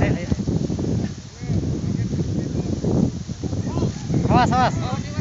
Ayo, ayo. Awas, awas.